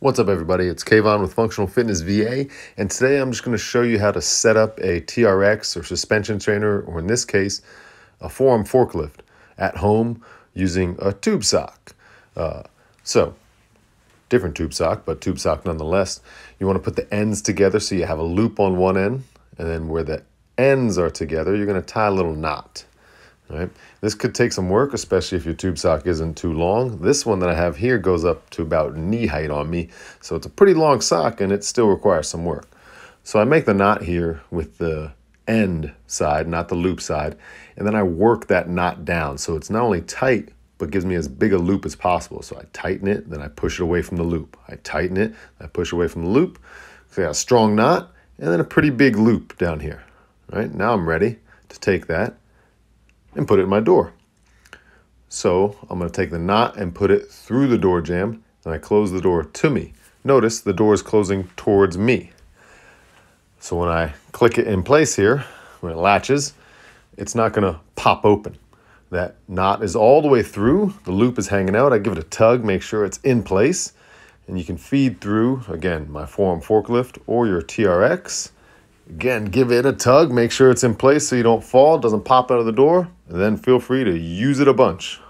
What's up, everybody? It's Kayvon with Functional Fitness VA, and today I'm just going to show you how to set up a TRX or suspension trainer, or in this case, a forearm forklift at home using a tube sock. Uh, so, different tube sock, but tube sock nonetheless. You want to put the ends together so you have a loop on one end, and then where the ends are together, you're going to tie a little knot. Right. This could take some work, especially if your tube sock isn't too long. This one that I have here goes up to about knee height on me, so it's a pretty long sock and it still requires some work. So I make the knot here with the end side, not the loop side, and then I work that knot down so it's not only tight, but gives me as big a loop as possible. So I tighten it, then I push it away from the loop. I tighten it, I push away from the loop. So I got a strong knot, and then a pretty big loop down here. Right now I'm ready to take that and put it in my door. So I'm going to take the knot and put it through the door jamb, and I close the door to me. Notice the door is closing towards me. So when I click it in place here, when it latches, it's not going to pop open. That knot is all the way through, the loop is hanging out. I give it a tug, make sure it's in place, and you can feed through, again, my forearm forklift or your TRX Again, give it a tug, make sure it's in place so you don't fall, doesn't pop out of the door, and then feel free to use it a bunch.